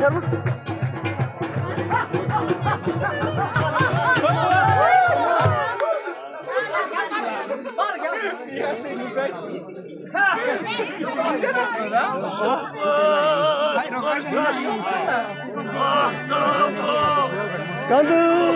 Kadın Aftab Kanım